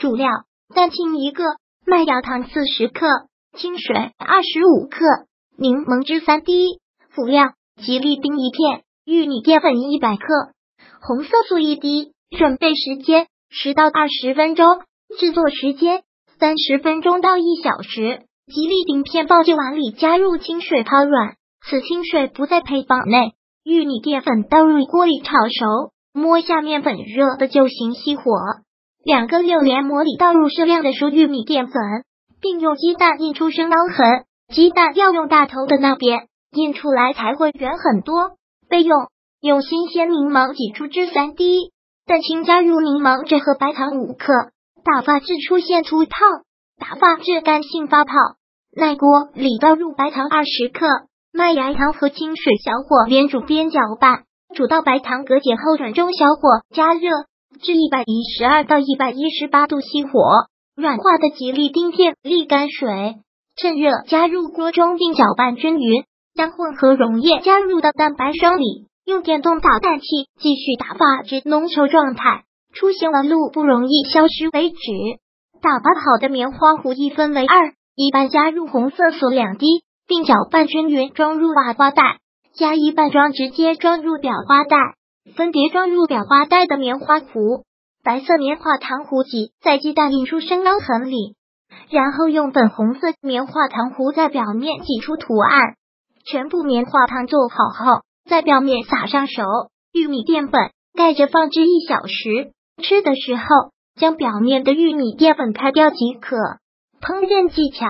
主料：蛋清一个，麦芽糖四十克，清水二十五克，柠檬汁三滴。辅料：吉利丁一片，玉米淀粉一百克，红色素一滴。准备时间：十到二十分钟。制作时间：三十分钟到一小时。吉利丁片放进碗里，加入清水泡软，此清水不在配方内。玉米淀粉倒入锅里炒熟，摸下面粉热的就行，熄火。两个六连模里倒入适量的熟玉米淀粉，并用鸡蛋印出生凹痕。鸡蛋要用大头的那边，印出来才会圆很多。备用：用新鲜柠檬挤出汁三滴，蛋清加入柠檬汁和白糖五克，打发至出现粗泡，打发至干性发泡。耐锅里倒入白糖二十克，麦芽糖和清水，小火边煮边搅拌，煮到白糖隔解后转中小火加热。至一百一十二到一百一十八度熄火，软化的吉利丁片沥干水，趁热加入锅中并搅拌均匀，将混合溶液加入到蛋白霜里，用电动打蛋器继续打发至浓稠状态，出现纹路不容易消失为止。打发好的棉花糊一分为二，一半加入红色素两滴，并搅拌均匀，装入瓦花袋，加一半装直接装入裱花袋。分别装入裱花袋的棉花糊，白色棉花糖糊挤在鸡蛋印出生凹痕里，然后用粉红色棉花糖糊在表面挤出图案。全部棉花糖做好后，在表面撒上熟玉米淀粉，盖着放置一小时。吃的时候，将表面的玉米淀粉开掉即可。烹饪技巧：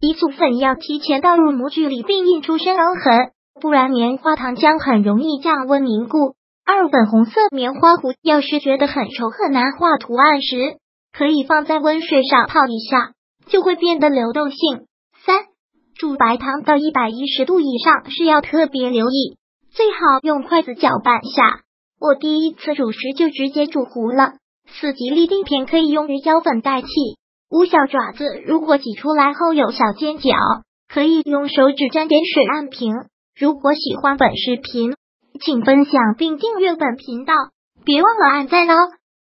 一组粉要提前倒入模具里，并印出生凹痕，不然棉花糖将很容易降温凝固。二粉红色棉花糊，要是觉得很稠很难画图案时，可以放在温水上泡一下，就会变得流动性。三煮白糖到一百一十度以上是要特别留意，最好用筷子搅拌下。我第一次煮时就直接煮糊了。四吉利丁片可以用鱼胶粉代替。五小爪子如果挤出来后有小尖角，可以用手指沾点水按平。如果喜欢本视频。请分享并订阅本频道，别忘了按赞哦！